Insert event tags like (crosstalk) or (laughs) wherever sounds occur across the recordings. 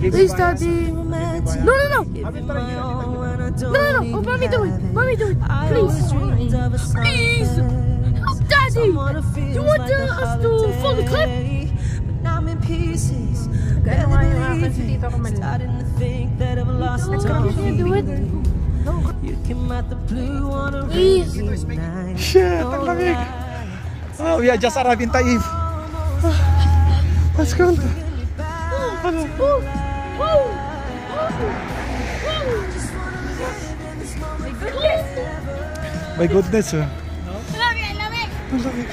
Please, Daddy. No, no, no. No, no, no. Oh, mommy, do it. Mommy, do it. Please. Please. Daddy. You want uh, us to follow the clip? Ano nga yung akin si Tito Kamal? Can you do it? Please. Shit, ang lamig. (laughs) Oh, we are just arrived in Taif. (sighs) Let's go. Ano? Woo. My goodness. Oh. Love it, love it. Ang lamig.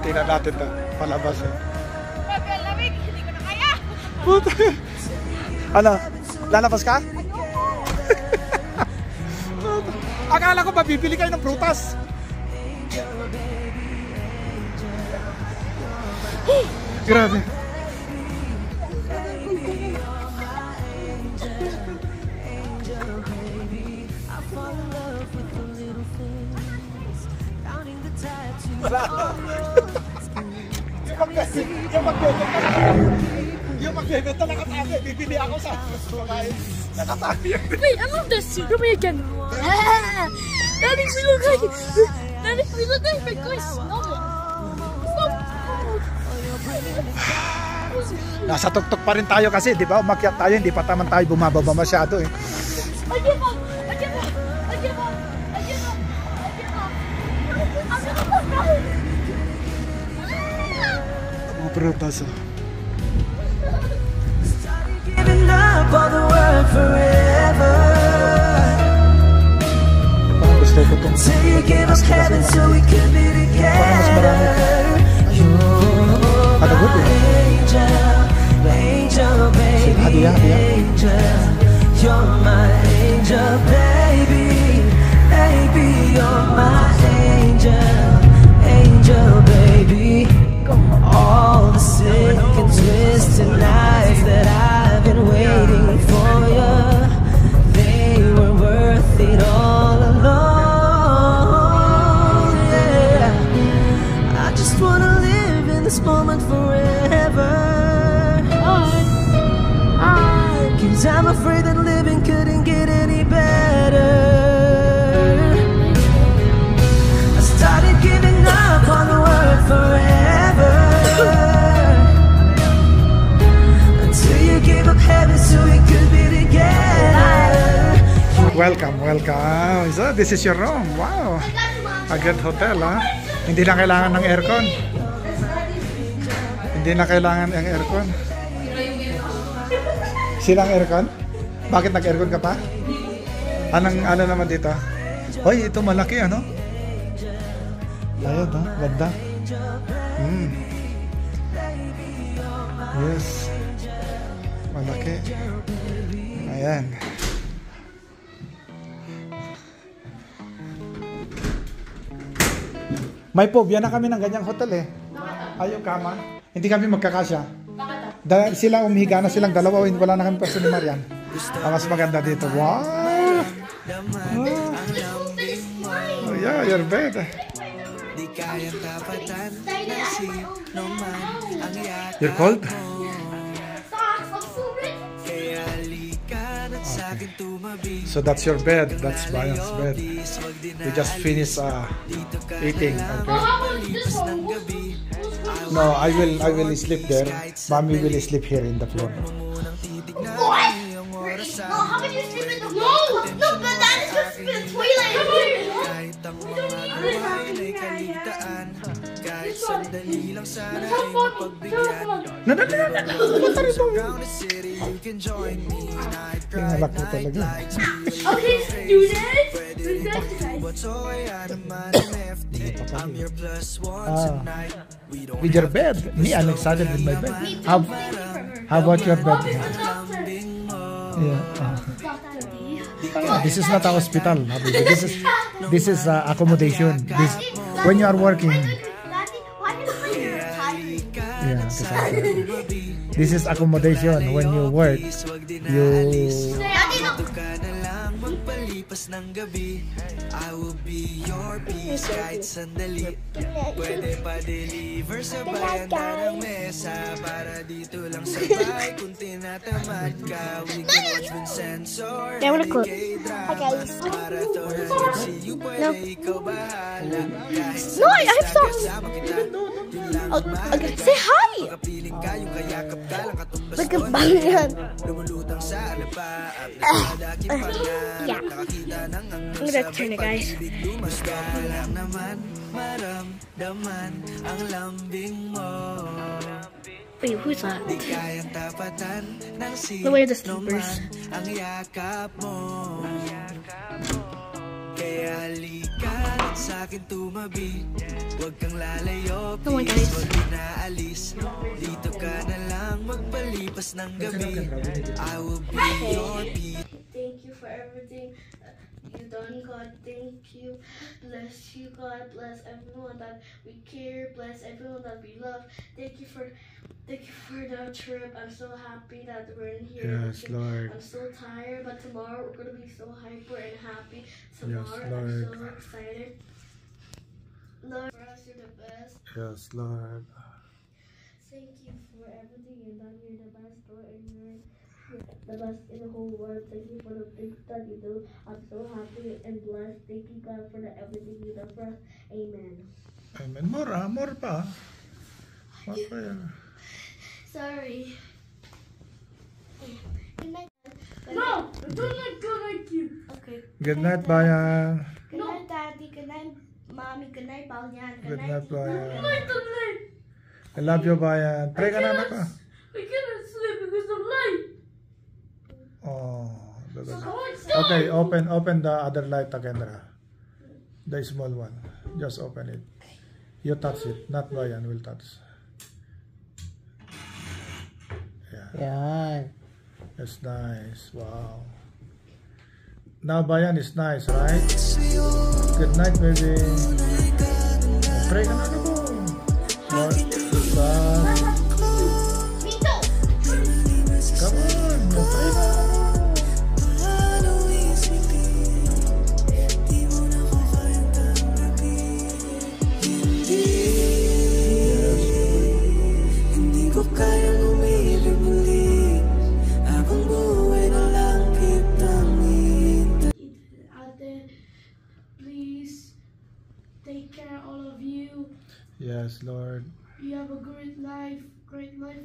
Tingnan natin to. Palabas eh. Love it, love it. Hindi ko na kaya. Puta. Ano? Lalabas ka? Akala ko mabibili kayo ng prutas. Grabe. Wait, I love this. Give me again. Ah! That look like. Nasa tuktok pa rin tayo kasi, di ba? Umakyat tayo, hindi pa taman tayo bumababa masyado eh. Oh, Ko Till you give us heaven so we could be together You're eh. angel, angel baby you're my angel. Baby Baby, you're my angel. Angel baby this is your room. Wow. A good hotel, ha? Hindi na kailangan ng aircon. Hindi na kailangan ng aircon. Silang aircon? Bakit nag-aircon ka pa? Anong, ano naman dito? Hoy, ito malaki, ano? Ayun, ha? Ganda. Mm. Yes. Malaki. Ayan. May phobia na kami ng ganyang hotel eh. Ayaw kama. Hindi kami magkakasya. Dahil sila umihiga na silang dalawa, hindi wala na kami pwesto ni Marian. Ang mas maganda dito. Wow! Oh, yeah, your bed. Di kayang So that's your bed. That's Brian's bed. We just finished uh, eating. Okay. No, I will I will sleep there. Mommy will sleep here in the floor. What? No, how can you sleep in the No! No, but that is just the toilet. Ang mga gawain ay kaligtaan Kahit sandali lang sana ay mapagbigyan no, no, no, no. Punta Night Tingalak mo talaga. Okay, students. (coughs) Ah. With your bed. Me, I'm excited with my bed. How, how about your bed? Yeah. ah. This is not a hospital. This is this is uh, accommodation. This when you are working. Yeah. kasama. This is accommodation. When you work, you magpalipas ng gabi I will be your peace kahit sandali Pwede pa deliver sa bayan ka ng mesa Para dito lang sa bahay kung tinatamad ka We can watch Vincenzo or Yeah, I wanna. K-drama Marathon hanggang see you pwede ikaw bahala Kahit No, I, I have sa some. kasama kita Yun lang Oh, okay. Say hi. Magkabang yan. Lumulutang sa alapa At nagpadakip pangarap Yeah. Nakakita ng ang I'm gonna turn it, guys. Pag-ibig lumasga lang naman Maramdaman ang lambing mo Ang yakap mo Kaya halika at sa'kin tumabi. Huwag kang lalayo, Come on, please guys. Huwag inaalis. Dito ka na lang magpalipas ng gabi. I will be your peace Thank you for everything you done, God. Thank you. Bless you, God. Bless everyone that we care. Bless everyone that we love. Thank you for, thank you for the trip. I'm so happy that we're in here. Yes, Lord. I'm so tired, but tomorrow we're gonna be so hyper and happy. Tomorrow Lord. I'm so excited. Lord, for us, you're the best. Yes, Lord. Thank you for everything you've done. You're the best, Lord, and you're the best in the whole world. Thank you for the things that you do. I'm so happy and blessed. Thank you, God, for the everything you done for us. Amen. Amen. More ah, more pa. More pa yan. Sorry. Good night. No, I don't like good night you. Okay. Good night, bayan. Good night, Daddy. Good night, Mommy. Good night, Balyan. Good night, bayan. Good night. I love you, bayan. Pray ka na, anak ka. I cannot sleep because of light. Oh. Okay, open open the other light again, Ra. The small one. Just open it. You touch it, not Bayan will touch. Yeah, Yan. that's nice. Wow. Now Bayan is nice, right? Good night, baby. Pray ka na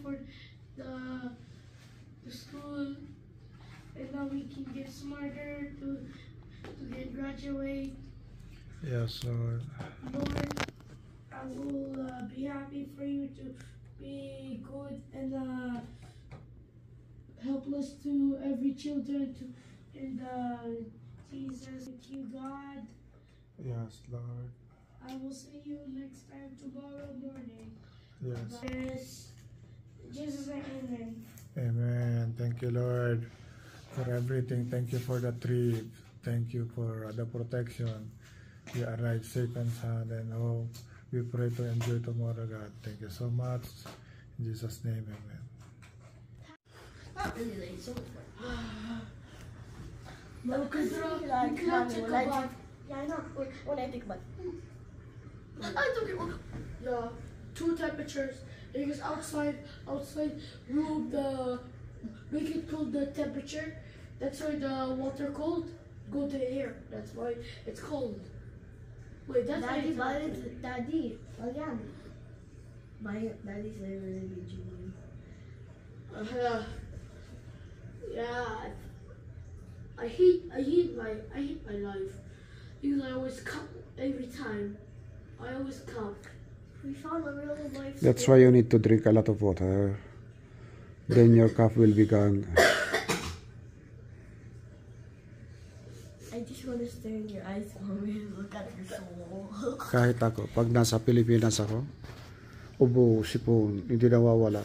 for the the school, and now we can get smarter to to get graduate. Yes, Lord. Lord, I will uh, be happy for you to be good and uh, helpless to every children to in the Jesus, thank you, God. Yes, Lord. I will see you next time tomorrow morning. Yes. Yes. Jesus, amen. Amen. Thank you, Lord, for everything. Thank you for the trip. Thank you for the protection. We arrived safe and sound and home. We pray to enjoy tomorrow, God. Thank you so much. In Jesus' name, amen. Not really late, so No, (sighs) because you cannot take a bath. Yeah, I know. When- When I take a bath. I took it. Yeah, two temperatures. Because outside, outside room the make it cool the temperature. That's why the water cold go to the air. That's why it's cold. Wait, that's why it's cold. Daddy, Balyan. Bakit, Daddy, sa'yo na video mo. Uh, yeah, I, hate I hate my I hate my life because I always cough every time. I always cough. We found a real life. That's why you need to drink a lot of water. Then your cough will be gone. I just want to stare in your eyes, (laughs) mommy, and look at your soul. (laughs) Kahit ako, pag nasa Pilipinas ako, ubo, sipon, hindi nawawala.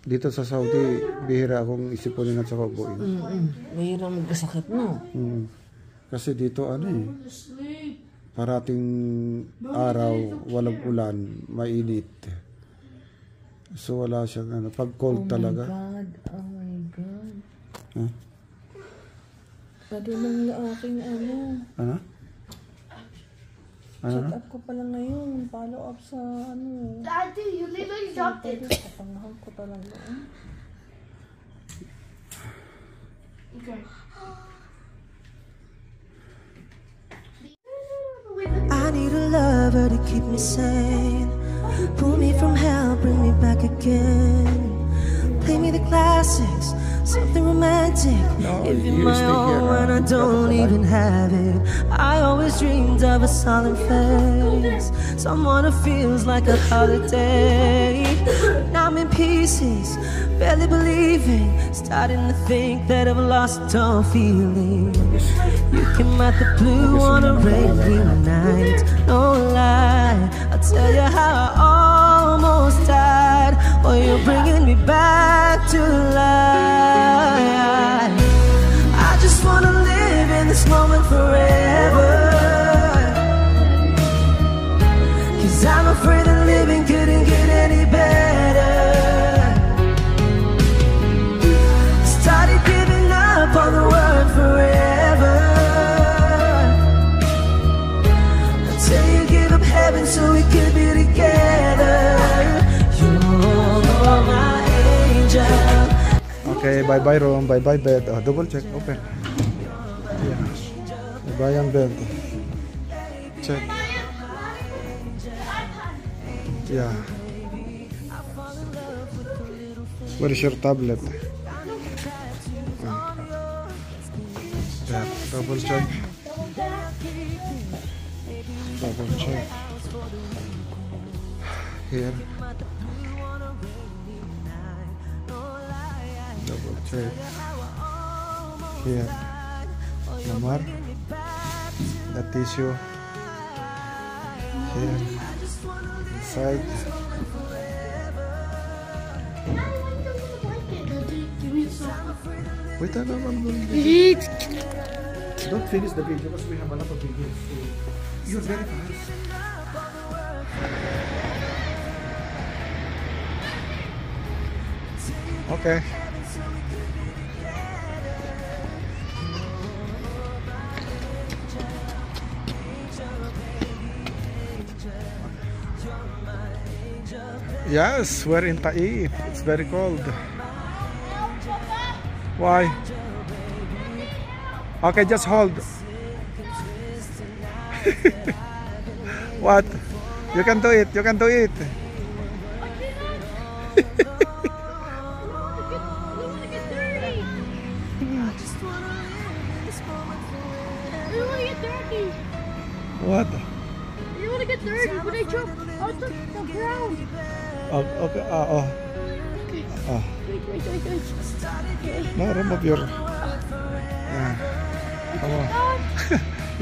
Dito sa Saudi, bihira akong isipunin at saka ubuin. Mahirap magkasakit, no? Mm. Kasi dito ano eh, To sleep. Parating araw, walang ulan, mainit. So wala siyang ano, pag cold talaga. God, oh my God. Huh? Pwede lang na aking ano. Ano? Ano? Check up ko pala ngayon. Follow up sa ano. Daddy, you literally dropped it. Kapangahan ko talaga. Okay. I need a lover to keep me sane. Pull me from hell, bring me back again. Play me the classics, something romantic. No, Give you you my all when I don't even have it. I always dreamed of a solid face, someone who feels like a holiday. Now I'm in pieces, barely believing, starting to think that I've lost all feeling. You came out the blue on a rainy night, no lie. I'll tell you how I almost died. Oh, you're bringing me back to life. Okay, bye-bye room, bye-bye bed. Oh, double check, open. Yeah. Bye-bye ang bed. Check. Yeah. Where is your tablet? Ah. Yeah, double check. Double check. Here. Check. Here. Lamar. The tissue. Here. Inside. Wait, ano naman Please. Don't finish the video because we have a lot of videos. You're very fast. Okay. Yes, we're in Taif. It's very cold. Why? Okay, just hold. (laughs) what? You can do it. You can do it.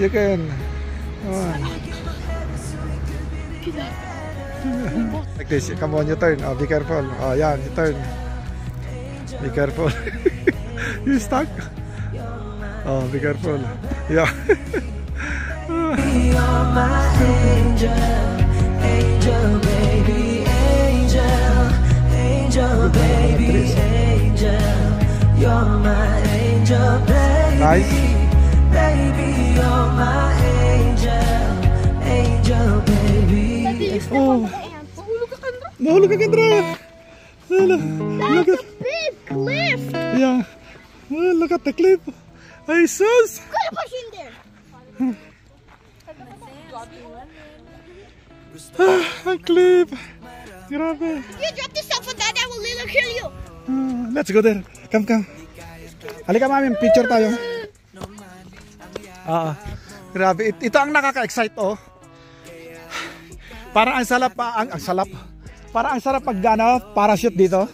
Come on. Like this. Come on, you turn. Oh, be careful. Oh, yan, you turn. Be careful. (laughs) you stuck. Oh, be careful. Yeah. You're my angel, angel, baby, angel, angel, baby, angel. You're my angel, baby, Nice. Baby, you're my angel, angel, baby. Daddy, you step on the ant. Oh, look at the No, look at Kendra. Look, look at. a big cliff. Yeah. Oh, look at the cliff. Jesus. Gotta push in there. Ah, ang cliff. Grabe. You drop this stuff on that, I will literally kill you. Ah, let's go there. Come, come. Halika mami, picture tayo. Ah, grabe. It- ito ang nakaka-excite oh. Parang ang salap pa, ang, ang salap. Parang ang sarap pag ano, parachute dito.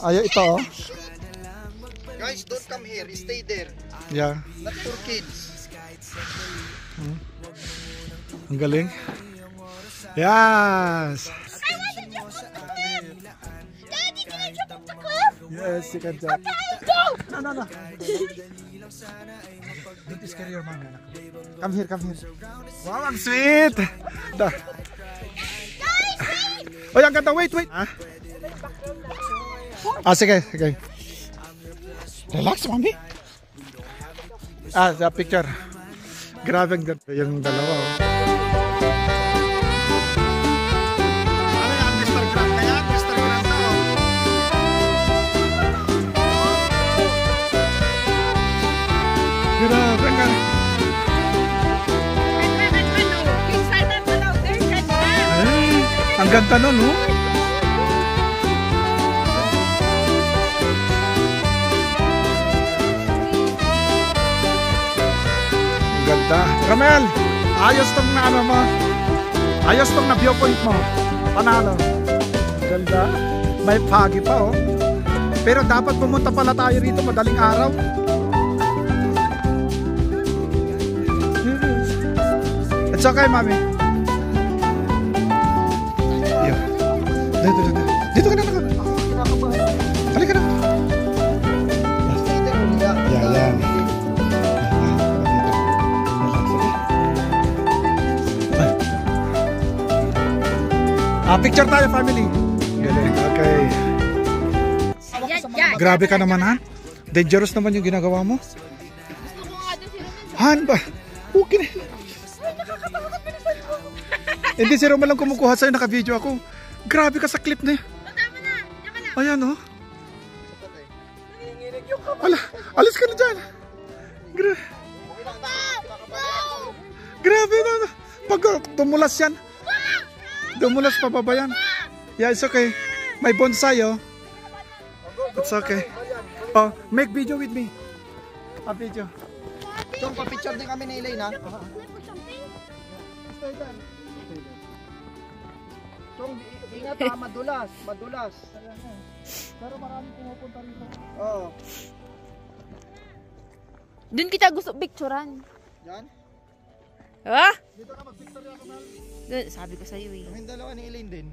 Ayo ito oh. Guys, don't come here. Stay there. Yeah. Not for kids. Ang galing. Yes. I want to jump off the cliff. Daddy, can I jump off the cliff? Yes, you can jump. Go. No, no, no. (laughs) Don't scare your mom. anak. Come here, come here. Wow, ang sweet. Da. Guys, wait. Oy, ang ganda. Wait, wait. Ah, ah sige, sige. Relax, mami. Ah, sa picture. Grabe ang ganda yung dalawa. Oh. Ganda nun, oh. Ang ganda. Ramel, ayos tong na ano mo. Ayos tong na viewpoint mo. Panalo. Ang Ganda. May pagi pa, oh. Pero dapat pumunta pala tayo rito madaling araw. It's okay, mami. Ah, picture tayo, family. Galing, okay. Grabe ka naman, Han. Dangerous naman yung ginagawa mo. Han ba? Okay. Hindi si Roma lang kumukuha sa'yo, naka-video ako. Grabe ka sa clip na yun. Ayan, oh. Ala, alis ka na dyan. Gra Grabe na. Pag uh, dumulas yan. Dumulas pa ba yan? Yeah, it's okay. May bonsai, oh. It's okay. Oh, make video with me. A video. Chong, pa-picture din kami ni Elaine, ha? Chong, i- ingat ha, madulas, madulas. Pero marami pumupunta rito. Oo. Doon kita gusto picturean. Yan. Ah? Doon, sabi ko sa'yo eh. Yung dalawa ni Elaine din.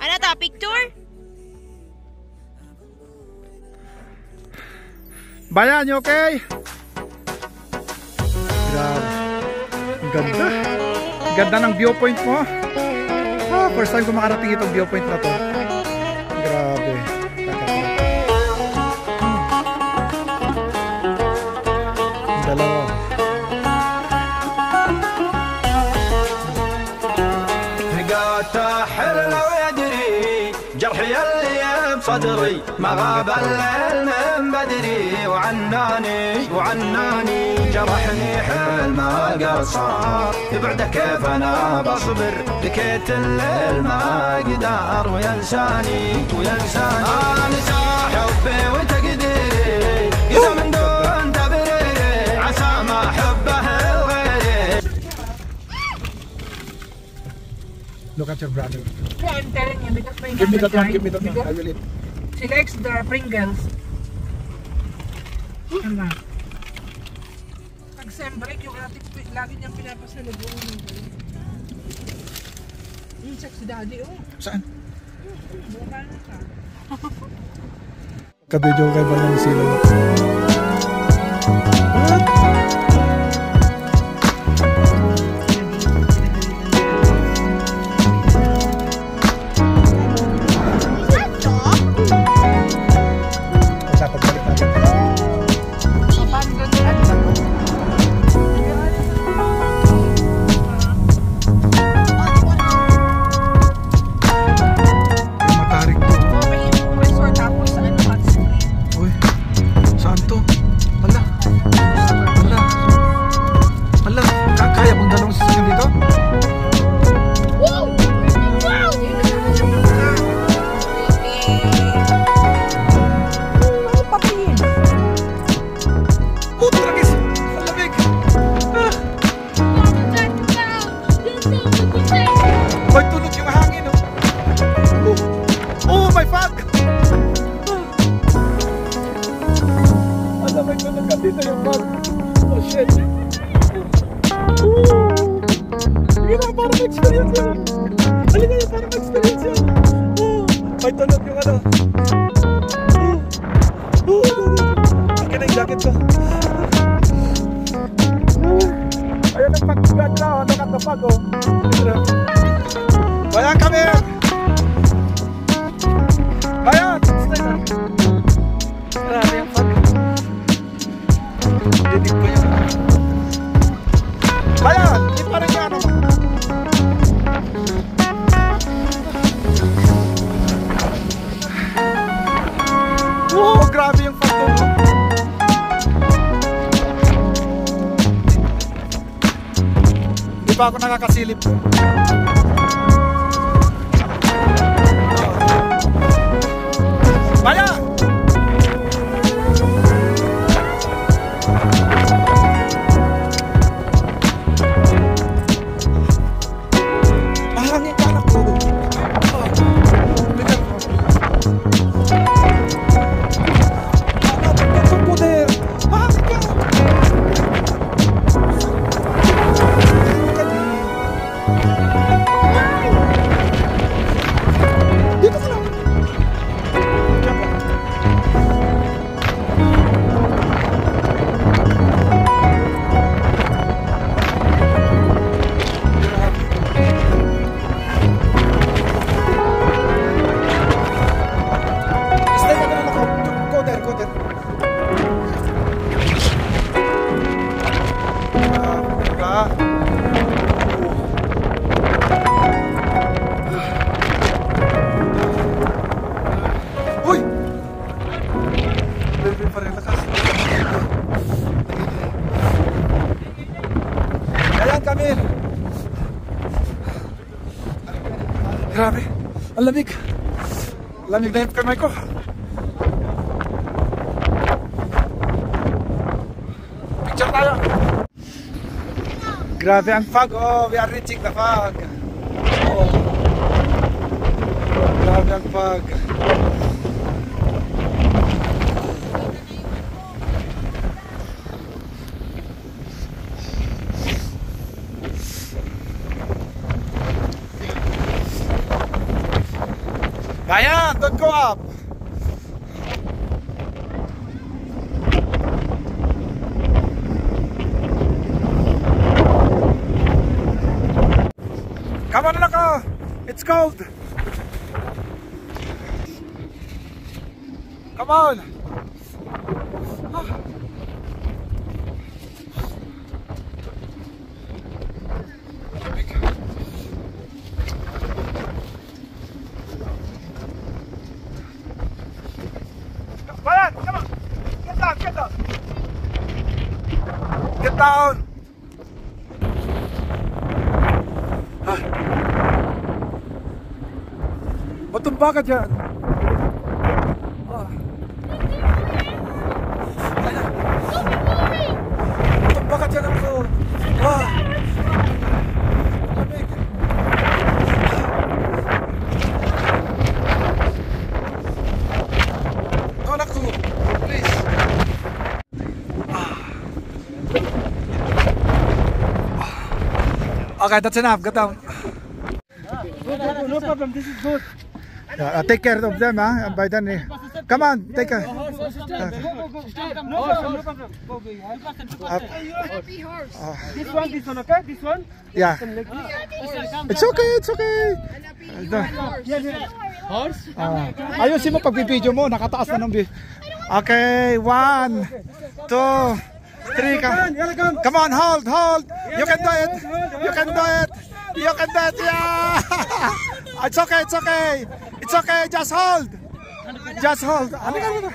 Ano to, picture? Bayan, you okay? Grabe. Ang ganda. Ang ganda ng viewpoint mo. Ah, first time ko makarating itong viewpoint na to. بصدري ما غاب الليل من بدري وعناني وعناني جرحني حل ما قصر بعده كيف أنا بصبر بكيت الليل ما أقدر وينساني وينساني انسى حبي وتقديري إذا من دون تبريري عسى ما حبه الغيري Look at your brother. Yeah, I'm telling you because my Give me one, husband give me died. one. I will eat. She likes the Pringles. Ano? Pag sembreak, yung ating lagi niyang pinapasalubong. Yung sex si daddy, oh. Saan? Buka na ka. Kabidyo kay Bayan sila. Shit. Oh. Sige na, parang experience yan. Halika na, parang experience yan. Oh, may tunog yung ano. Oh, oh, Akin na yung jacket ko. Ayan ang oh. Nakatapag, oh. Pa ako nakakasilip. Lamig. Lamig na yung kamay ko. Picture tayo. Grabe ang fog. Oh, we are reaching the fog. Oh. Grabe ang fog. Don't go. Come on, Nako. It's cold. Come on. Anak ko, please. Ah. Okay, that's enough. Get down. No problem, this is good. Yeah, uh, take care of them, huh? By then, eh. come on, take care. Uh, This one, this one, okay? This one? yeah, it's okay, it's okay. Horse? Uh, ayusin mo pag video mo, nakataas na ng bi- Okay, one, two, three. Come, come on, hold, hold. You can do it. You can do it. You can do it. Yeah. It's okay, it's okay. It's okay. Just hold. Just hold. Ano ka ba?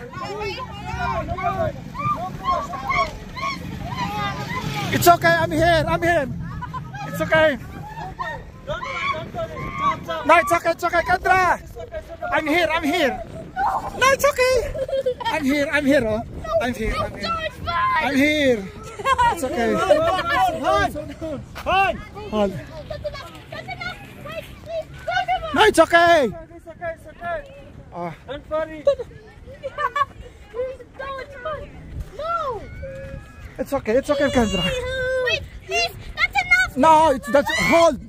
It's okay. I'm here. I'm here. It's okay. No, it's okay. It's okay, Kendra. I'm here. I'm here. No, it's okay. I'm here. I'm here. Oh. I'm here. I'm here. I'm here. It's okay. Hold. No, it's okay. It's okay, it's okay. Oh. Don't worry. No! It's okay. It's okay, Kendra. Wait, please, that's enough! No, it's that's hold.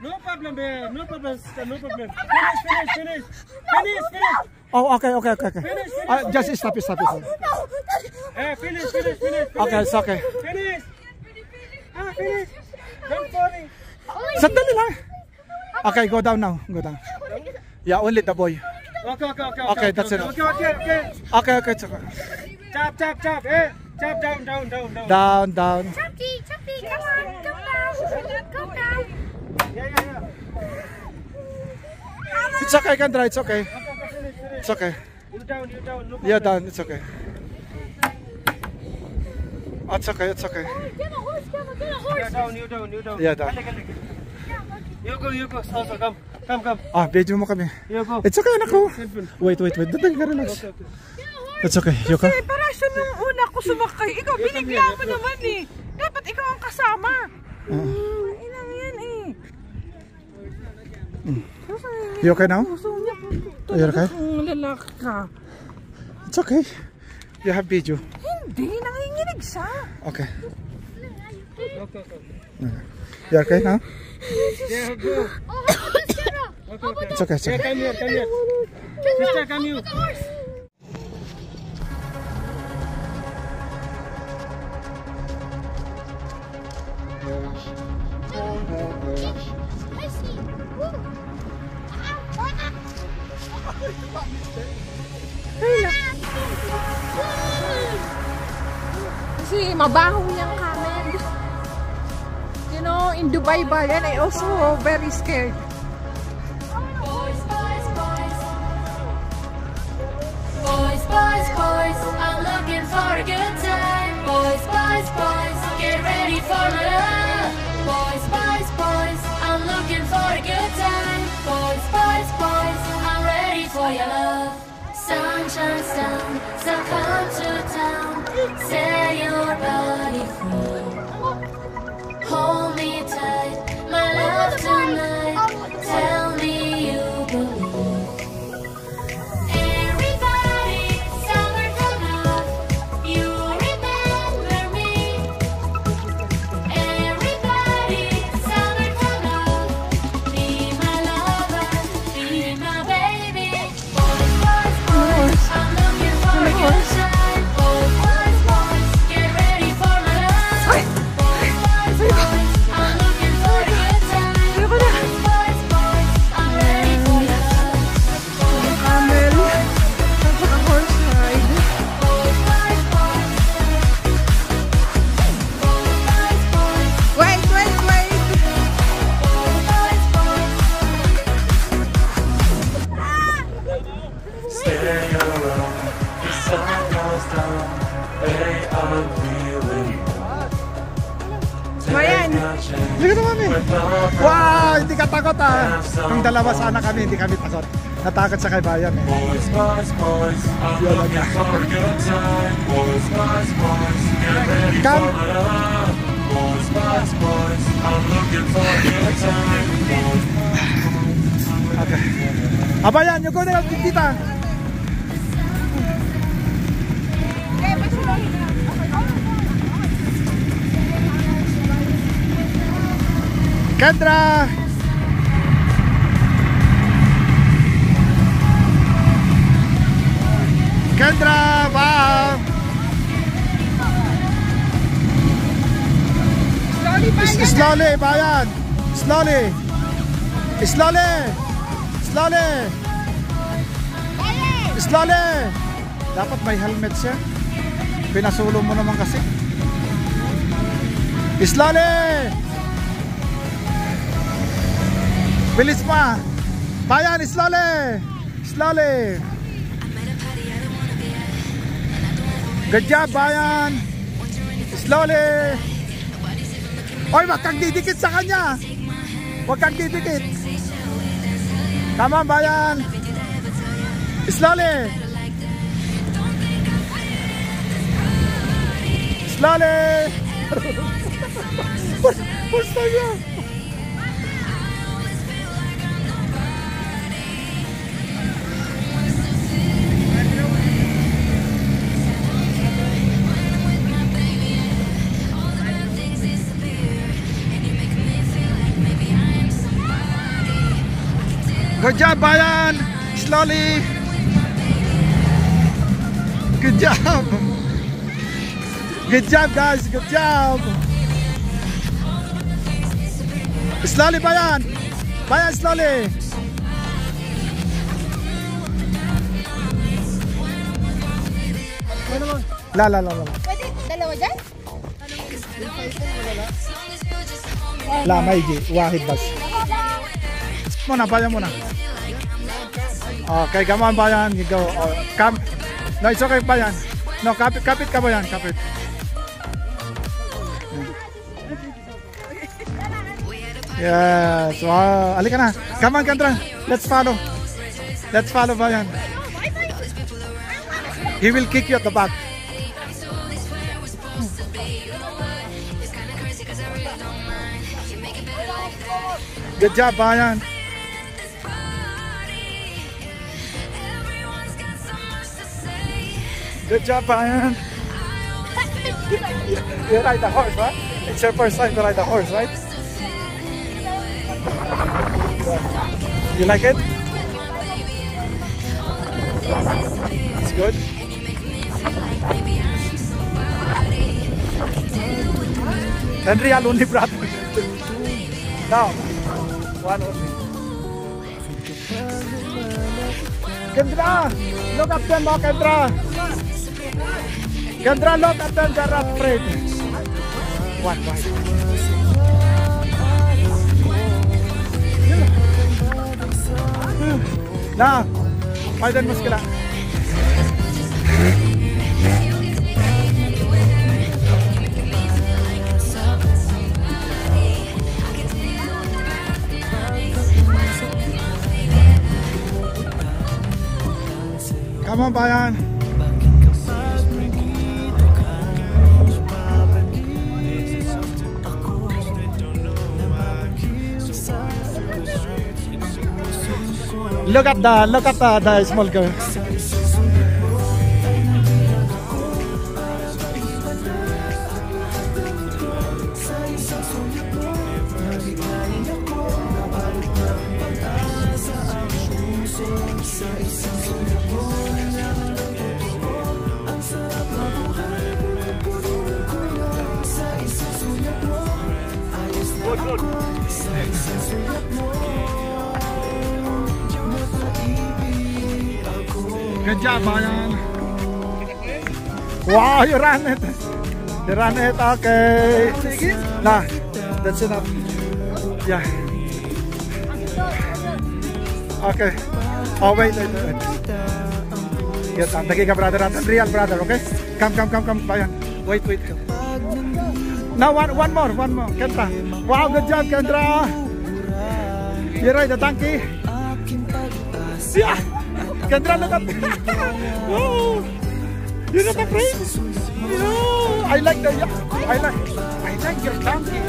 No problem, babe. No problem, sister. No problem. Finish, finish, finish. Finish, finish. Oh, okay, okay, okay, okay. Finish, finish. Uh, just stop it, stop it. stop it. No! Hey, finish, finish, finish. Okay, it's okay. Finish. Ah, finish. Don't worry. Sandali lang. Okay, go down now. Go down. Yeah, only the boy. Okay, okay, okay. Okay, that's enough. Okay, okay, okay. Okay, okay, it's okay. Chop, chop, chop. Hey, chop down, down, down, down. Down, down. Chumpy, Chumpy, come on, come down, come down. Yeah, yeah, yeah. It's okay, Kendra. It's okay. Okay, okay, finish, finish. It's okay. You down, you down. No problem. Yeah, down. It's okay. It's okay, it's okay. Oh, get a horse, Gamma, get a horse. down, you down, you down. Yeah, down. You go, you go. So, so, come. Come, come. Ah, video mo kami. You go. It's okay, anak ko. Wait, wait, wait. Dadali ka, relax. It's okay. Yuka. Eh, para siya nung una ko sumakay. Ikaw, binigla mo naman eh. Dapat ikaw ang kasama. Mm, inang yan eh. You okay now? Are you okay? Lalaki ka. It's okay. You have video. Hindi, nanginginig siya. Okay. You okay now? Yeah, go. It's okay, it's okay. Come here, come here. Sister, come here. I see. Woo. Kasi mabaho in Dubai ba yan, I also very scared. Boys, boys, boys. Boys, boys, boys. I'm looking for a good time. Boys, boys, boys. Get ready for love. Boys, boys, boys. I'm looking for a good time. Boys, boys, boys. I'm ready for your love. Down, so come to town. Set your body free. Tonight. Kami, hindi kami takot. Natakot sa kay Bayan eh. Boys, boys, boys, I'm looking for a good time. Boys, boys, boys, get ready Come. for my love. Boys, boys, boys, I'm looking for a good time. Boys, Okay. Ah, Bayan, you go na yung tita. Kendra! Kendra, wow! Slowly S- Slowly, bayan! Slowly! Slowly! Slowly! Slowly! Dapat may helmet siya. Pinasulo mo naman kasi. Slowly! Bilis pa! Bayan, slowly! Slowly! Good job, Bayan! Slowly! Oy, wag kang didikit sa kanya! Huwag kang didikit! On, Bayan! Slowly! Slowly! (laughs) Basta niya! Good job, Bayan! Slowly! Good job! Good job, guys! Good job! Slowly, Bayan! Bayan, slowly! La, la, la, la. Pwede dalawa dyan? La, maigi. Wahid bas. muna, pala muna. Okay, come on, Bayan. You go. Oh, come. No, it's okay, Bayan. No, kapit, kapit ka, Bayan. Kapit. Yes, wow. Alika na. Come on, Kantra. Let's follow. Let's follow, Bayan. He will kick you at the back. Good job, Bayan. Good job, Bayan. You ride the horse, right? It's your first time to ride the horse, right? You like it? It's good. Henry I'll only brother. Now, one only. Kendra, look at them, Kendra. Kendra Lock at then Garat Fred. One wide. Nah, Faidan Muskila. Come on, Bayan. Look at the look at the, the small girl. Ran it. Nah, that's enough. Yeah. Okay. Oh, wait, wait, wait. Yes, ka brother. Real brother, okay? Come, come, come, come, Bayan. Wait, wait. Now, one, one more, one more. Kendra. Wow, good job, Kendra. You ride the donkey. Yeah. Kendra, look Wow. You're not afraid? I like the I like I like your donkey.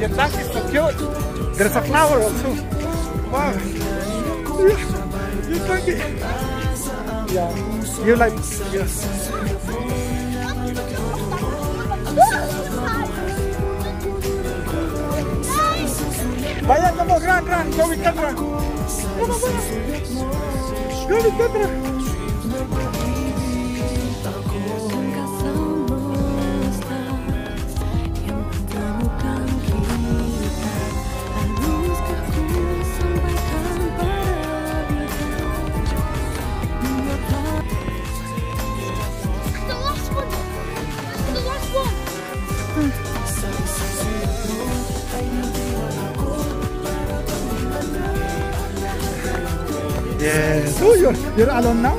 Your donkey is so cute. There's a flower also. Wow. Yeah. Your donkey. Yeah. You like yes. Come on, run, run, go with Kendra. Come on, Bayan. Go with Kendra. Yes. Oh, you're you're alone now.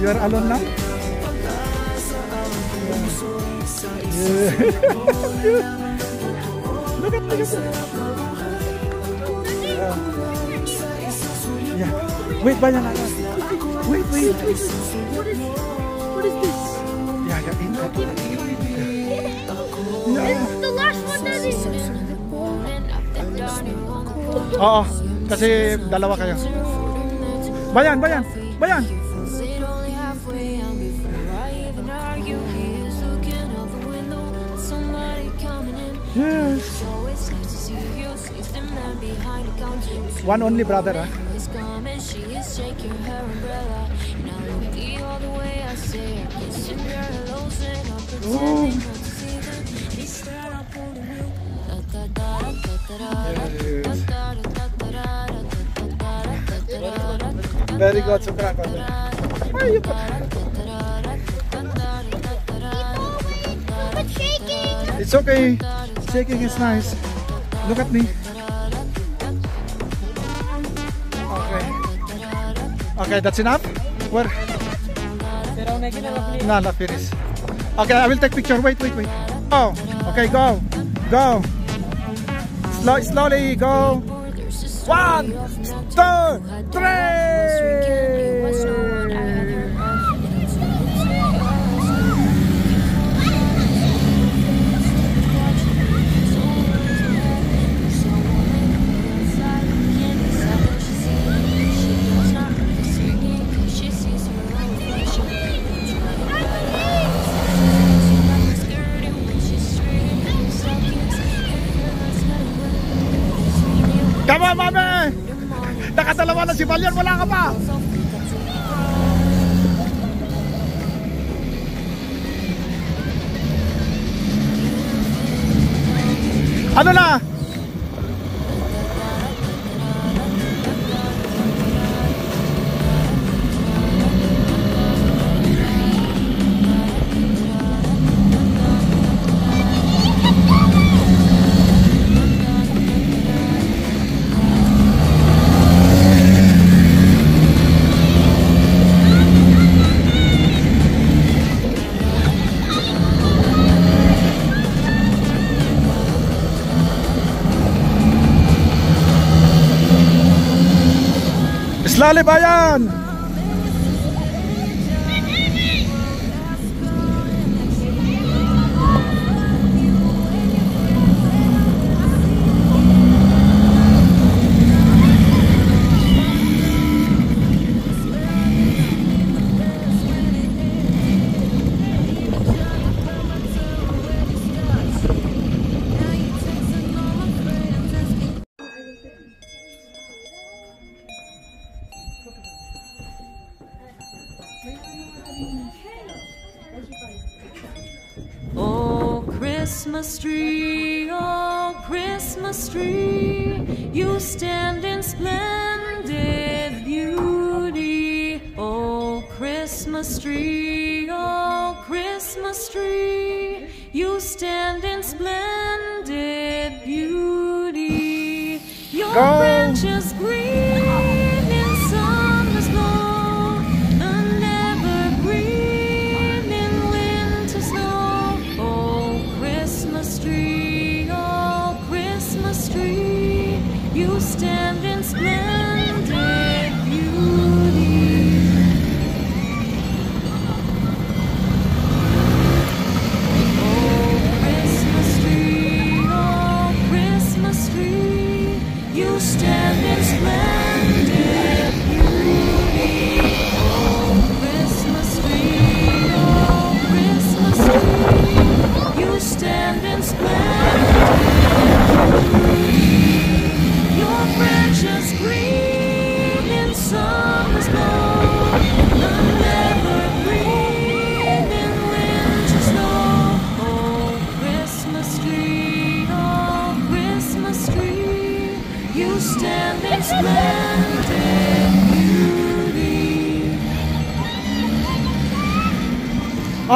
You're alone now. Yeah. (laughs) look at look at. Yeah. yeah. Wait, Bayan. Wait, wait. What is what is this? Yeah, yeah. In, It's the last one, Daddy. Oo, kasi dalawa kayo. Bayan, bayan, bayan. Yes. One only brother, ah. Oh. Very good, are you shaking. It's okay. Shaking is nice. Look at me. Okay. Okay, that's enough. Where? No, not finish. Okay, I will take picture. Wait, wait, wait. Oh, okay, go, go. Slow, slowly, go. One, two, three. Lalibayan!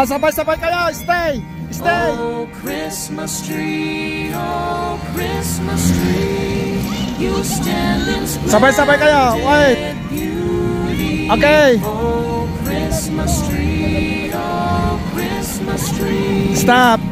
Sabay-sabay kayo, stay! Stay! Oh, Christmas tree, oh, Christmas tree, you stand in Sabay-sabay kayo, wait! Okay! Oh, Christmas tree, oh, Christmas tree, stop!